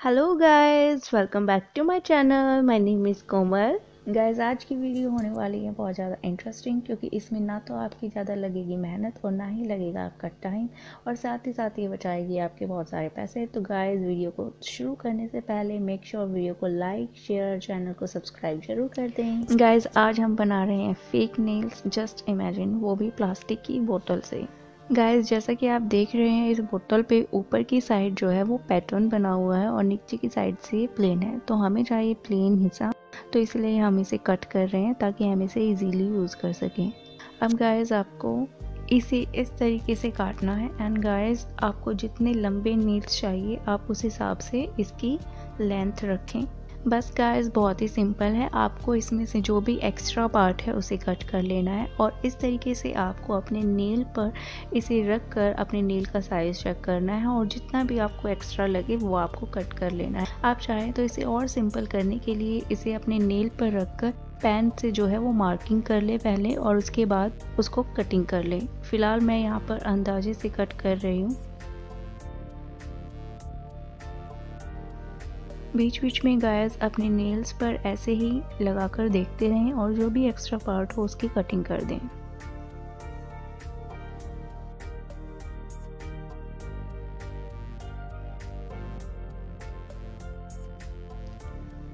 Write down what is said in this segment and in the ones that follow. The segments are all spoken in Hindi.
Hello guys welcome back to my channel my name is Komal guys आज की वीडियो होने वाली है बहुत ज़्यादा इंटरेस्टिंग क्योंकि इसमें ना तो आपकी ज़्यादा लगेगी मेहनत और ना ही लगेगा आपका टाइम और साथ ही साथ ये बचाएगी आपके बहुत सारे पैसे। तो गाइस वीडियो को शुरू करने से पहले मेक श्योर sure वीडियो को लाइक शेयर और चैनल को सब्सक्राइब ज़रूर कर दें। गाइज़ आज हम बना रहे हैं फेक नेल्स जस्ट इमेजिन वो भी प्लास्टिक की बोतल से। गाइस जैसा कि आप देख रहे हैं, इस बोतल पे ऊपर की साइड जो है, वो पैटर्न बना हुआ है और नीचे की साइड से ये प्लेन है। तो हमें चाहिए प्लेन हिस्सा। तो इसलिए हम इसे कट कर रहे हैं ताकि हम इसे इजीली यूज़ कर सकें। अब गाइस आपको इसे इस तरीके से काटना है। एंड गाइस आपको जितने लंबे नील्स चाहिए, आप उस हिसाब से इसकी लेंथ रखें। बस गाइस बहुत ही सिंपल है। आपको इसमें से जो भी एक्स्ट्रा पार्ट है, उसे कट कर लेना है और इस तरीके से आपको अपने नेल पर इसे रख कर अपने नेल का साइज़ चेक करना है और जितना भी आपको एक्स्ट्रा लगे, वो आपको कट कर लेना है। आप चाहें तो इसे और सिंपल करने के लिए इसे अपने नेल पर रख कर पेन से जो है वो मार्किंग कर ले पहले और उसके बाद उसको कटिंग कर ले। फ़िलहाल मैं यहाँ पर अंदाजे से कट कर रही हूँ। बीच बीच में गायस अपने नेल्स पर ऐसे ही लगाकर देखते रहें और जो भी एक्स्ट्रा पार्ट हो उसकी कटिंग कर दें।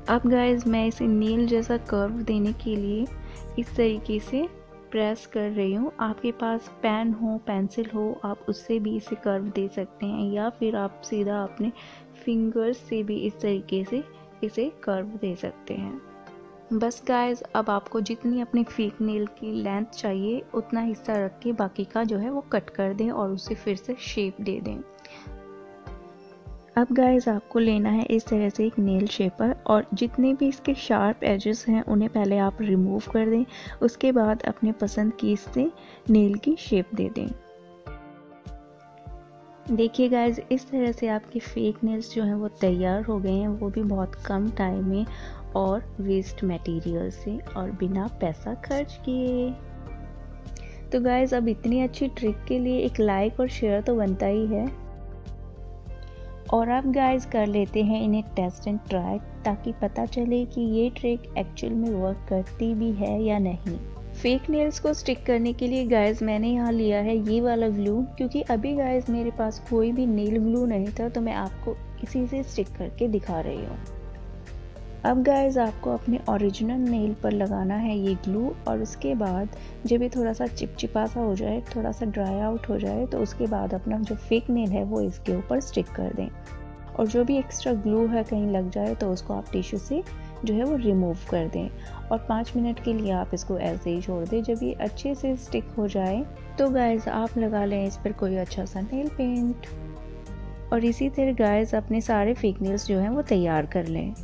अब गाइस मैं इसे नील जैसा कर्व देने के लिए इस तरीके से प्रेस कर रही हूँ। आपके पास पेन हो पेंसिल हो, आप उससे भी इसे कर्व दे सकते हैं या फिर आप सीधा अपने फिंगर्स से भी इस तरीके से इसे कर्व दे सकते हैं। बस गाइस अब आपको जितनी अपने फेक नेल की लेंथ चाहिए, उतना हिस्सा रख के बाकी का जो है वो कट कर दें और उसे फिर से शेप दे दें। अब गाइस आपको लेना है इस तरह से एक नेल शेपर और जितने भी इसके शार्प एजेस हैं, उन्हें पहले आप रिमूव कर दें, उसके बाद अपने पसंद की इससे नेल की शेप दे दें। देखिए गाइज़ इस तरह से आपके फेक नेल्स जो हैं, वो तैयार हो गए हैं, वो भी बहुत कम टाइम में और वेस्ट मटेरियल से और बिना पैसा खर्च किए। तो गाइज़ अब इतनी अच्छी ट्रिक के लिए एक लाइक और शेयर तो बनता ही है। और अब गाइस कर लेते हैं इन्हें टेस्ट एंड ट्राई ताकि पता चले कि ये ट्रिक एक्चुअल में वर्क करती भी है या नहीं। फेक नेल्स को स्टिक करने के लिए गाइस मैंने यहाँ लिया है ये वाला ग्लू क्योंकि अभी गाइस मेरे पास कोई भी नेल ग्लू नहीं था तो मैं आपको इसी से स्टिक करके दिखा रही हूँ। अब गाइस आपको अपने ओरिजिनल नेल पर लगाना है ये ग्लू और उसके बाद जब ये थोड़ा सा चिपचिपा सा हो जाए, थोड़ा सा ड्राई आउट हो जाए तो उसके बाद अपना जो फेक नेल है वो इसके ऊपर स्टिक कर दें। और जो भी एक्स्ट्रा ग्लू है कहीं लग जाए तो उसको आप टिश्यू से जो है वो रिमूव कर दें। और पाँच मिनट के लिए आप इसको ऐसे ही छोड़ दें, जब ये अच्छे से स्टिक हो जाए। तो गाइस आप लगा लें इस पर कोई अच्छा सा नेल पेंट और इसी तरह गाइस अपने सारे फेक नेल्स जो हैं वो तैयार कर लें।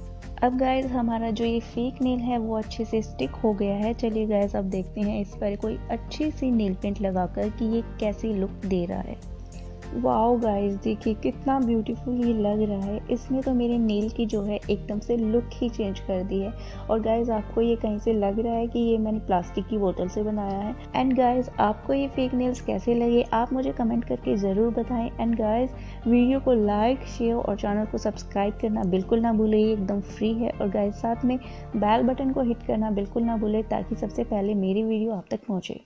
अब गाइज़ हमारा जो ये फेक नील है, वो अच्छे से स्टिक हो गया है। चलिए गाइज़ अब देखते हैं इस पर कोई अच्छी सी नील पेंट लगाकर कि ये कैसी लुक दे रहा है। वाओ गाइस, देखिए कितना ब्यूटीफुल ये लग रहा है। इसने तो मेरे नेल की जो है एकदम से लुक ही चेंज कर दी है। और गाइस, आपको ये कहीं से लग रहा है कि ये मैंने प्लास्टिक की बोतल से बनाया है। एंड गाइस, आपको ये फेक नेल्स कैसे लगे, आप मुझे कमेंट करके ज़रूर बताएँ। एंड गाइस वीडियो को लाइक शेयर और चैनल को सब्सक्राइब करना बिल्कुल ना भूलें एकदम फ्री है। और गाइस, साथ में बेल बटन को हिट करना बिल्कुल ना भूलें, ताकि सबसे पहले मेरी वीडियो आप तक पहुँचे।